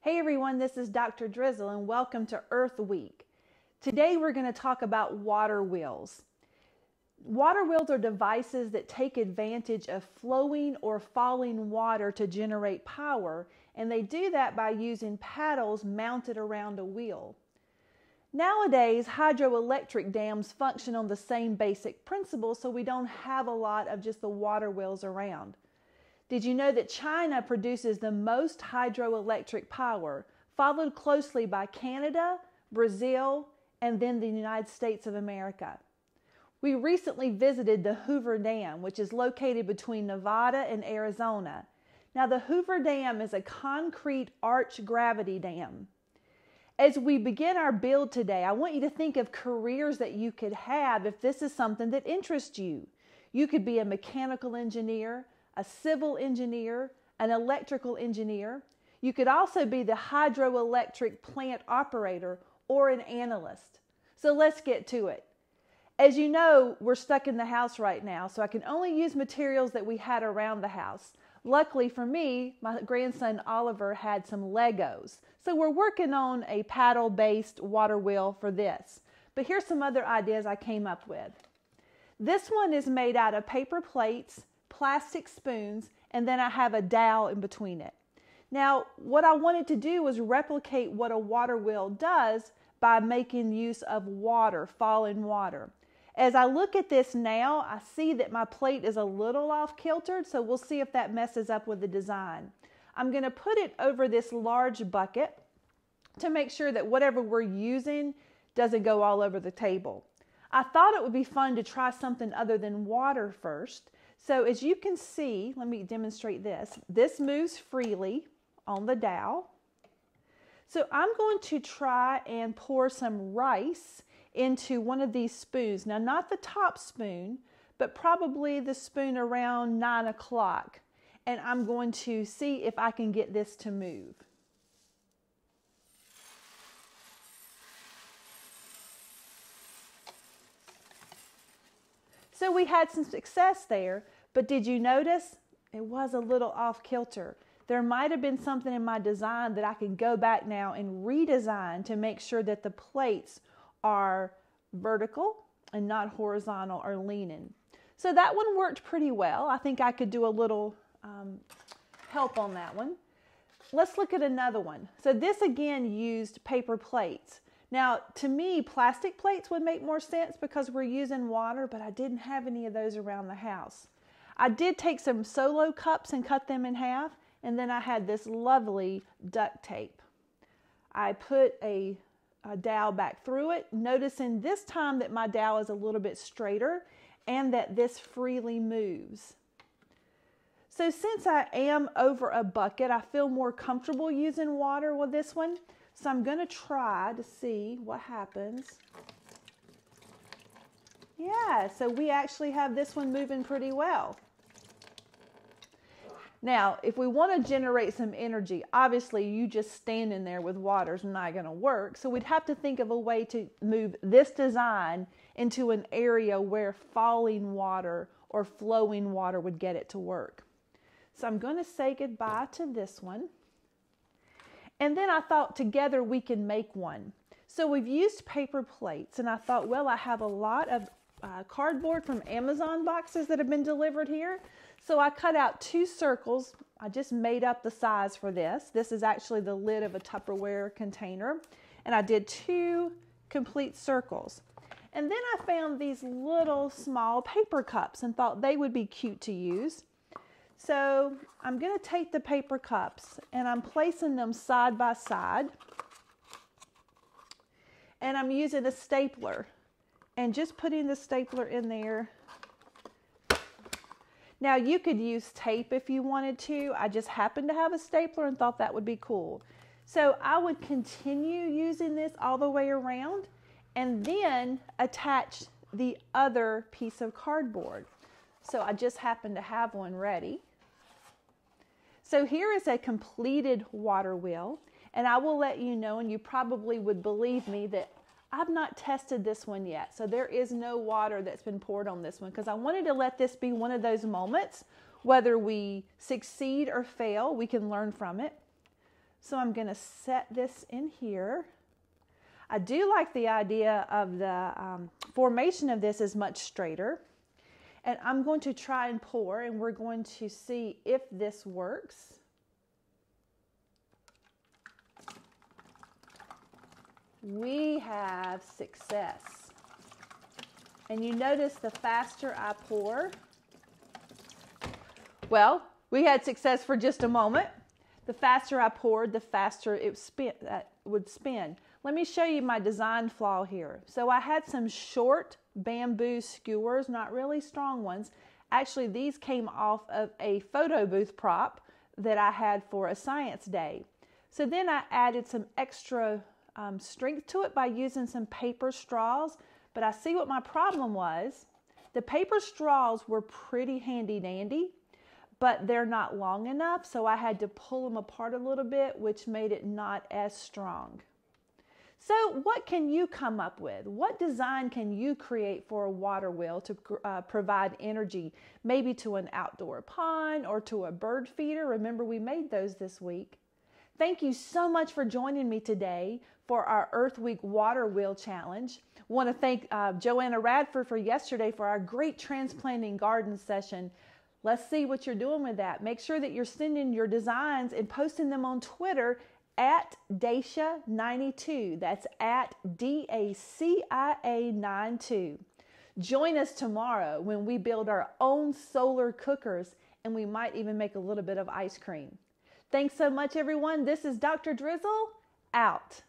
Hey everyone, this is Dr. Drizzle and welcome to Earth Week. Today we're going to talk about water wheels. Water wheels are devices that take advantage of flowing or falling water to generate power, and they do that by using paddles mounted around a wheel. Nowadays, hydroelectric dams function on the same basic principle, so we don't have a lot of just the water wheels around. Did you know that China produces the most hydroelectric power, followed closely by Canada, Brazil, and then the United States of America? We recently visited the Hoover Dam, which is located between Nevada and Arizona. Now, the Hoover Dam is a concrete arch gravity dam. As we begin our build today, I want you to think of careers that you could have if this is something that interests you. You could be a mechanical engineer, a civil engineer, an electrical engineer. You could also be the hydroelectric plant operator or an analyst. So let's get to it. As you know, we're stuck in the house right now, so I can only use materials that we had around the house. Luckily for me, my grandson Oliver had some Legos. So we're working on a paddle based water wheel for this. But here's some other ideas I came up with. This one is made out of paper plates plastic spoons, and then I have a dowel in between it. Now, what I wanted to do was replicate what a water wheel does by making use of water, falling water. As I look at this now, I see that my plate is a little off kiltered, so we'll see if that messes up with the design. I'm going to put it over this large bucket to make sure that whatever we're using doesn't go all over the table. I thought it would be fun to try something other than water first, so as you can see, let me demonstrate this. This moves freely on the dowel. So I'm going to try and pour some rice into one of these spoons. Now, not the top spoon, but probably the spoon around nine o'clock. And I'm going to see if I can get this to move. So we had some success there, but did you notice it was a little off kilter? There might have been something in my design that I can go back now and redesign to make sure that the plates are vertical and not horizontal or leaning. So that one worked pretty well. I think I could do a little um, help on that one. Let's look at another one. So this again used paper plates. Now, to me, plastic plates would make more sense because we're using water, but I didn't have any of those around the house. I did take some solo cups and cut them in half, and then I had this lovely duct tape. I put a, a dowel back through it, noticing this time that my dowel is a little bit straighter and that this freely moves. So since I am over a bucket, I feel more comfortable using water with this one. So I'm going to try to see what happens. Yeah, so we actually have this one moving pretty well. Now, if we want to generate some energy, obviously you just standing there with water is not going to work. So we'd have to think of a way to move this design into an area where falling water or flowing water would get it to work. So I'm going to say goodbye to this one. And then I thought together we can make one. So we've used paper plates, and I thought, well, I have a lot of uh, cardboard from Amazon boxes that have been delivered here. So I cut out two circles. I just made up the size for this. This is actually the lid of a Tupperware container. And I did two complete circles. And then I found these little small paper cups and thought they would be cute to use. So I'm going to take the paper cups and I'm placing them side by side. And I'm using a stapler and just putting the stapler in there. Now you could use tape if you wanted to. I just happened to have a stapler and thought that would be cool. So I would continue using this all the way around and then attach the other piece of cardboard. So I just happened to have one ready. So here is a completed water wheel, and I will let you know, and you probably would believe me, that I've not tested this one yet. So there is no water that's been poured on this one because I wanted to let this be one of those moments, whether we succeed or fail, we can learn from it. So I'm going to set this in here. I do like the idea of the um, formation of this is much straighter. And I'm going to try and pour and we're going to see if this works. We have success. And you notice the faster I pour, well, we had success for just a moment. The faster I poured, the faster it spin, uh, would spin. Let me show you my design flaw here. So I had some short bamboo skewers, not really strong ones. Actually, these came off of a photo booth prop that I had for a science day. So then I added some extra um, strength to it by using some paper straws. But I see what my problem was. The paper straws were pretty handy dandy, but they're not long enough. So I had to pull them apart a little bit, which made it not as strong. So, what can you come up with? What design can you create for a water wheel to uh, provide energy, maybe to an outdoor pond or to a bird feeder? Remember, we made those this week. Thank you so much for joining me today for our Earth Week Water Wheel Challenge. Want to thank uh, Joanna Radford for yesterday for our great transplanting garden session. Let's see what you're doing with that. Make sure that you're sending your designs and posting them on Twitter at Dacia92. That's at D A C I A 92. Join us tomorrow when we build our own solar cookers and we might even make a little bit of ice cream. Thanks so much, everyone. This is Dr. Drizzle out.